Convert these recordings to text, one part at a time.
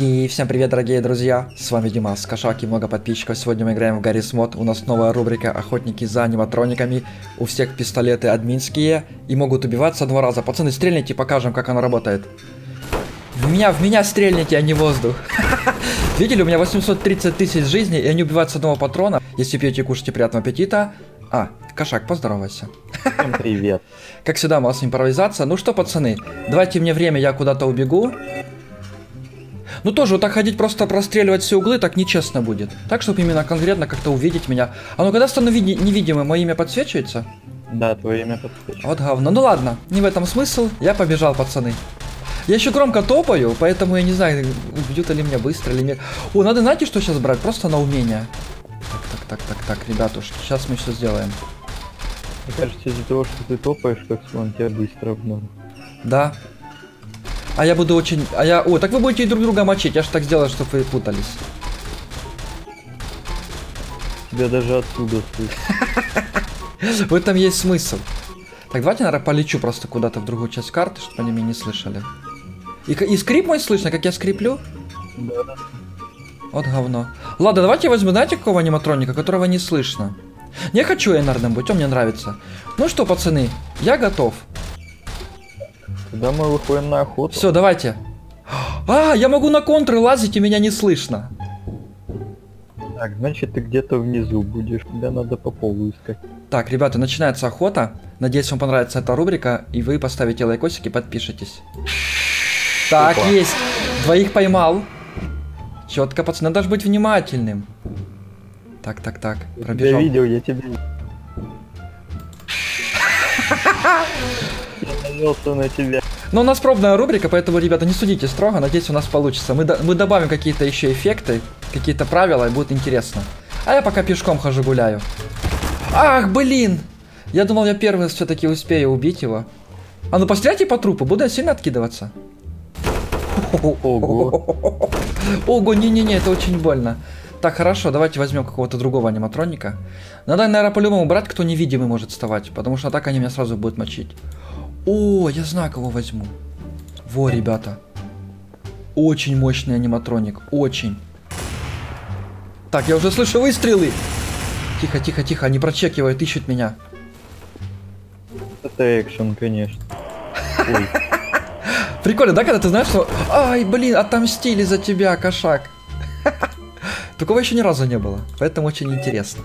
И всем привет, дорогие друзья! С вами Димас, Кошак и много подписчиков. Сегодня мы играем в Гаррис Мод. У нас новая рубрика «Охотники за аниматрониками». У всех пистолеты админские и могут убиваться два раза. Пацаны, стрельните, покажем, как оно работает. В меня, в меня стрельните, а не воздух. Видели, у меня 830 тысяч жизней, и они убивают с одного патрона. Если пьете и кушаете, приятного аппетита. А, Кошак, поздоровайся. Всем привет. Как всегда, у нас импровизация. Ну что, пацаны, давайте мне время, я куда-то убегу. Ну тоже вот так ходить, просто простреливать все углы, так нечестно будет. Так, чтобы именно конкретно как-то увидеть меня. А ну когда стану види- невидимым, мое имя подсвечивается? Да, твое имя подсвечено. Вот говно. Ну ладно, не в этом смысл. Я побежал, пацаны. Я еще громко топаю, поэтому я не знаю, убьют ли меня быстро или нет. О, надо, знаете, что сейчас брать? Просто на умение. Так, так, так, так, так, ребятушки, сейчас мы все сделаем. Мне кажется, из-за того, что ты топаешь, как слон, тебя быстро обнаружат. Да. А я буду очень... А я... О, так вы будете друг друга мочить. Я же так сделал, чтобы вы путались. Тебя даже отсюда слышно. В этом есть смысл. Так, давайте, наверное, полечу просто куда-то в другую часть карты, чтобы они меня не слышали. И, и скрип мой слышно, как я скриплю? Да. Вот говно. Ладно, давайте возьму, знаете, какого аниматроника, которого не слышно? Не хочу Энардом быть, он мне нравится. Ну что, пацаны, я готов. Тогда мы выходим на охоту. Все, давайте. А, я могу на контры лазить, и меня не слышно. Так, значит, ты где-то внизу будешь. Тебя надо по полу искать. Так, ребята, начинается охота. Надеюсь, вам понравится эта рубрика, и вы поставите лайкосик и подпишитесь. Так, Опа. есть. Двоих поймал. Четко, пацаны, надо же быть внимательным. Так, так, так. Я Пробежал. тебя видел, я тебя видел. Я навелся на тебя. Но у нас пробная рубрика, поэтому, ребята, не судите строго. Надеюсь, у нас получится. Мы, до- мы добавим какие-то еще эффекты, какие-то правила, и будет интересно. А я пока пешком хожу гуляю. Ах, блин! Я думал, я первый все-таки успею убить его. А ну постреляйте по трупу, буду я сильно откидываться. Ого. Ого, не-не-не, это очень больно. Так, хорошо, давайте возьмем какого-то другого аниматроника. Надо, наверное, по-любому брать, кто невидимый может вставать, потому что так они меня сразу будут мочить. О, я знаю, кого возьму. Во, ребята. Очень мощный аниматроник, очень. Так, я уже слышу выстрелы. Тихо, тихо, тихо, они прочекивают, ищут меня. Это экшен, конечно. Прикольно, да, когда ты знаешь, что... Ай, блин, отомстили за тебя, кошак. Такого еще ни разу не было, поэтому очень интересно.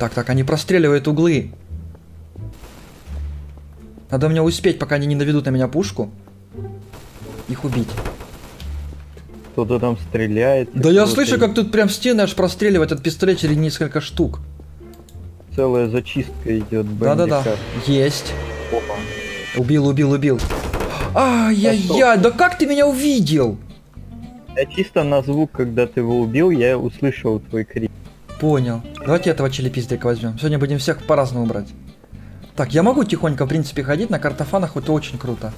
Так, так, они простреливают углы. Надо мне успеть, пока они не наведут на меня пушку. Их убить. кто-то там стреляет. Да я слышу, как тут прям стены аж простреливают от пистолета через несколько штук. Целая зачистка идет. Да-да-да. Есть. Опа. Убил, убил, убил. Ай-яй-яй, да как ты меня увидел? Я чисто на звук, когда ты его убил, я услышал твой крик. Понял. Давайте этого челепиздрика возьмем. Сегодня будем всех по-разному брать. Так, я могу тихонько, в принципе, ходить на картофанах, это очень круто.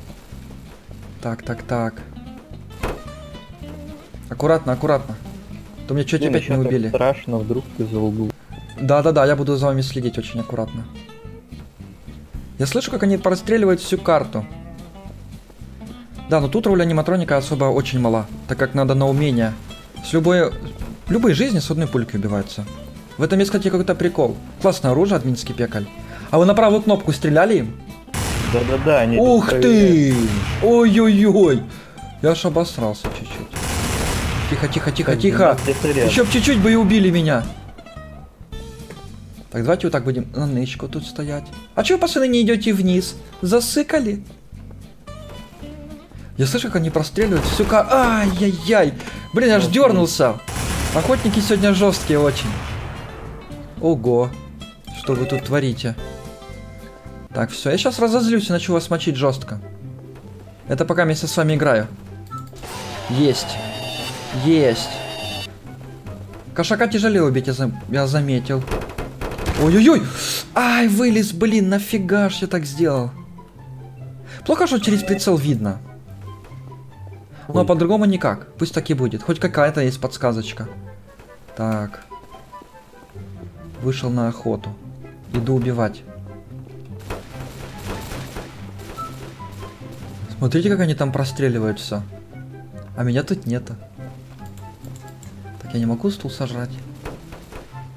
Так, так, так. Аккуратно, аккуратно. А То мне Блин, опять ещё не убили. страшно, вдруг ты за угол. Да-да-да, я буду за вами следить очень аккуратно. Я слышу, как они простреливают всю карту. Да, но тут роль аниматроника особо очень мала, так как надо на умение. С любой... Любые жизни с одной пулькой убиваются. В этом есть, кстати, какой-то прикол. Классное оружие, админский пекаль. А вы на правую кнопку стреляли им? Да-да-да, они Ух ты! Ой-ой-ой! Я аж обосрался чуть-чуть. Тихо, тихо, тихо, Так, тихо! где-то рядом. Еще б чуть-чуть бы и убили меня. Так, давайте вот так будем на нычку тут стоять. А чего, пацаны, не идете вниз? Засыкали? Я слышу, как они простреливают всю ка... Ай-яй-яй! Блин, я аж дернулся. Охотники сегодня жесткие очень. Ого. Что вы тут творите? Так, все, я сейчас разозлюсь и начну вас мочить жестко. Это пока вместе с вами играю. Есть. Есть. Кошака тяжелее убить, я, зам- я заметил. Ой-ой-ой! Ай, вылез, блин, нафига ж я так сделал? Плохо, что через прицел видно. Но Ой. по-другому никак. Пусть так и будет. Хоть какая-то есть подсказочка. Так. Вышел на охоту. Иду убивать. Смотрите, как они там простреливают все. А меня тут нету. Так, я не могу стул сожрать.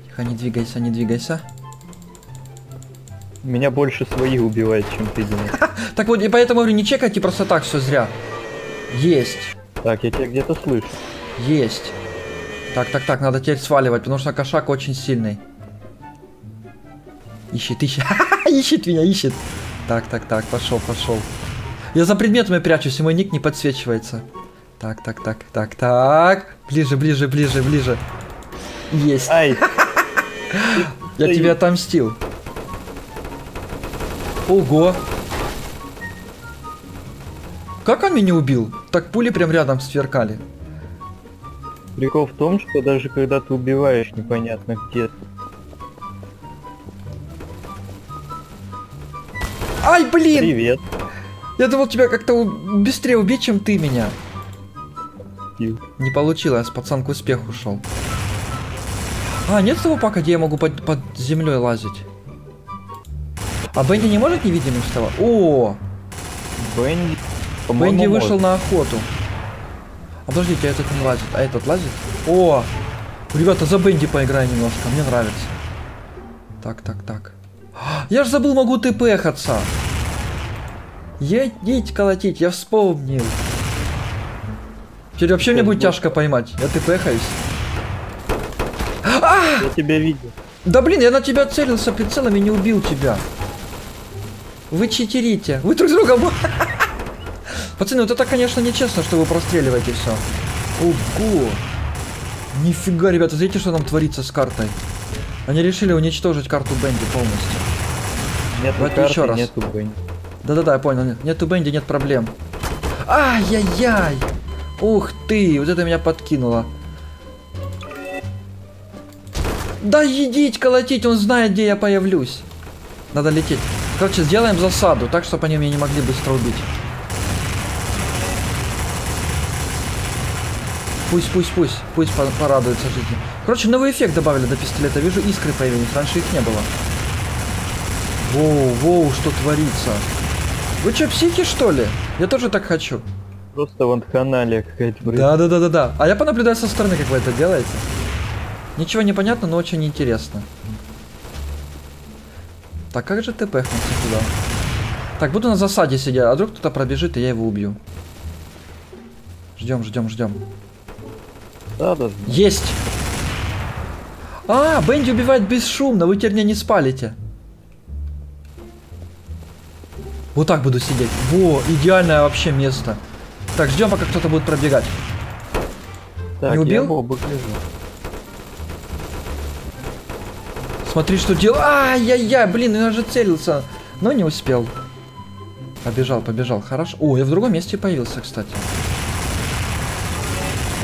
Тихо, не двигайся, не двигайся. Меня больше своих убивает, чем ты, Дима. Так вот, и поэтому говорю, не чекайте просто так все зря. Есть. Так, я тебя где-то слышу. Есть. Так, так, так, надо теперь сваливать, потому что кошак очень сильный. Ищет, ищет. ищет меня, ищет. Так, так, так, пошел, пошел. Я за предметами прячусь, и мой ник не подсвечивается. Так, так, так, так, так. Ближе, ближе, ближе, ближе. Есть. Ай! Я тебе отомстил. Ого. Как он меня убил? Так пули прям рядом сверкали. Прикол в том, что даже когда ты убиваешь непонятно где, Ай, блин! привет, Я думал тебя как-то у- быстрее убить, чем ты меня. Не получилось, пацан к успеху ушел. А, нет того пака, где я могу под, под землей лазить? А Бенди не может невидимым вставать? О, Бенди, Бенди может. вышел на охоту. А подождите, а этот не лазит, а этот лазит? О, ребята, за Бенди поиграй немножко, мне нравится. Так, так, так. Я ж забыл, могу тпхаться. Едить колотить, я вспомнил. Теперь вообще мне будет тяжко поймать. Я тпхаюсь. Я тебя видел. Да блин, я на тебя целился прицелом и не убил тебя. Вы читерите. Вы друг с другом... Пацаны, вот это, конечно, нечестно, что вы простреливаете все. Ого. Нифига, ребята, смотрите, что там творится с картой. Они решили уничтожить карту Бенди полностью. Нету Давайте карты, еще раз. нету Бенди. Да-да-да, я понял. Нет- Нету Бенди, нет проблем. Ай-яй-яй! Ух ты, вот это меня подкинуло. Да едить, колотить, он знает, где я появлюсь. Надо лететь. Короче, сделаем засаду, так, чтобы они меня не могли быстро убить. Пусть, пусть, пусть, пусть по- порадуется жизни. Короче, новый эффект добавили до пистолета. Вижу, искры появились, раньше их не было. Воу, воу, что творится? Вы что, психи, что ли? Я тоже так хочу. Просто вон канале какая-то бред. Да, да, да, да, да. А я понаблюдаю со стороны, как вы это делаете. Ничего не понятно, но очень интересно. Так, как же ты пехнуться туда? Так, буду на засаде сидеть, а вдруг кто-то пробежит, и я его убью. Ждем, ждем, ждем. Да, да, Есть! А, Бенди убивает бесшумно, вы теперь меня не спалите. Вот так буду сидеть. Во, идеальное вообще место. Так, ждем, пока кто-то будет пробегать. Так, Не убил? я бобок лежу. Смотри, что делал. Ай-яй-яй, блин, я же целился. Но не успел. Побежал, побежал. Хорошо. О, я в другом месте появился, кстати.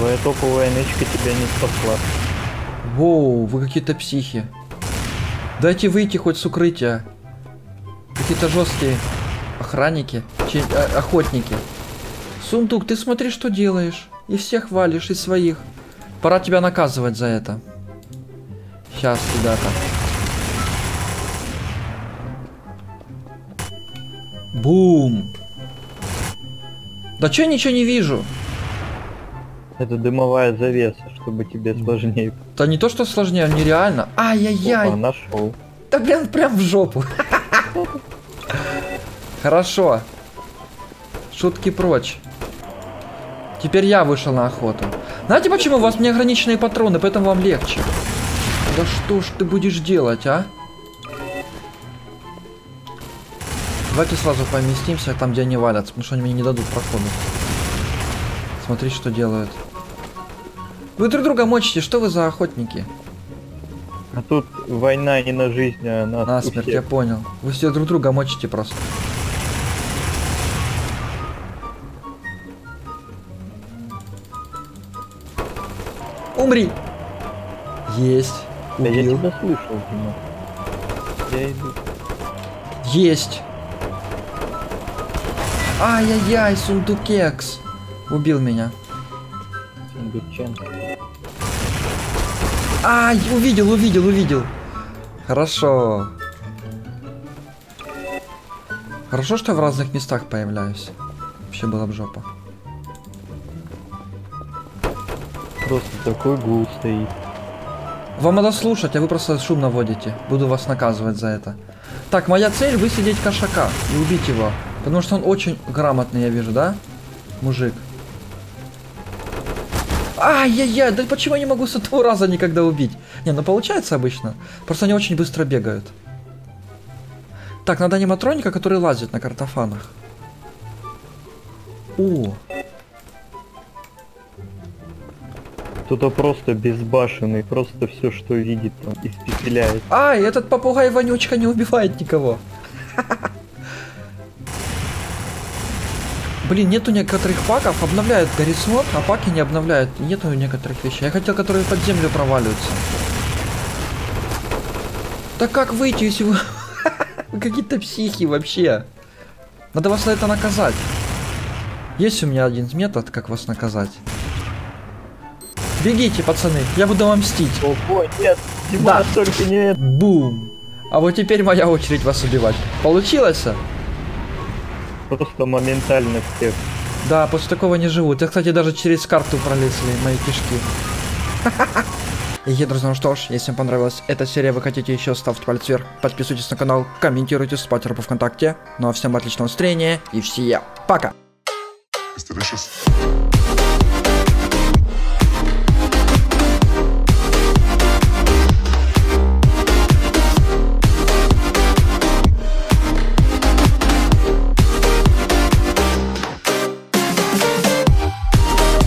Твоя топовая нычка тебя не спасла. Воу, вы какие-то психи. Дайте выйти хоть с укрытия. Какие-то жесткие охранники, а- охотники. Сундук, ты смотри, что делаешь. И всех валишь, и своих. Пора тебя наказывать за это. Сейчас, ребята. Бум. Да чё я ничего не вижу? Это дымовая завеса, чтобы тебе сложнее. Да не то, что сложнее, нереально. Ай-яй-яй. Нашел. Да прям, прям в жопу. Хорошо. Шутки прочь. Теперь я вышел на охоту. Знаете почему? У вас неограниченные патроны, поэтому вам легче. Да что ж ты будешь делать, а? Давайте сразу поместимся там, где они валятся, потому что они мне не дадут прохода. Смотри, что делают. Вы друг друга мочите, что вы за охотники? А тут война не на жизнь, а на На смерть, я понял. Вы все друг друга мочите просто. Умри! Есть. Да я Убил. тебя слышал, Дима. Я иду. Есть. Ай-яй-яй, сундукекс. Убил меня. Сундучен. Ай, увидел, увидел, увидел. Хорошо. Хорошо, что я в разных местах появляюсь. вообще была бы жопа. Просто такой гул стоит. Вам надо слушать, а вы просто шум наводите. Буду вас наказывать за это. Так, моя цель высидеть кошака и убить его. Потому что он очень грамотный, я вижу, да? Мужик. Ай-яй-яй, да почему я не могу с этого раза никогда убить? Не, ну получается обычно. Просто они очень быстро бегают. Так, надо аниматроника, который лазит на картофанах. О, Кто-то просто безбашенный, просто все, что видит, там, испепеляет. Ай, этот попугай вонючка не убивает никого. Блин, нету некоторых паков, обновляют горизонт, а паки не обновляют. Нету некоторых вещей. Я хотел, которые под землю проваливаются. Так как выйти, если вы... Вы какие-то психи вообще. Надо вас за это наказать. Есть у меня один метод, как вас наказать. Бегите, пацаны, я буду вам мстить. Ого, нет, Дима, Да. только не. Бум! А вот теперь моя очередь вас убивать. Получилось? Просто моментально всех. Да, после такого не живут. Я, кстати, даже через карту пролезли мои кишки. И, друзья, ну что ж, если вам понравилась эта серия, вы хотите еще, ставьте палец вверх, подписывайтесь на канал, комментируйте, ставьте по ВКонтакте. Ну а всем отличного настроения и всем пока! Delicious.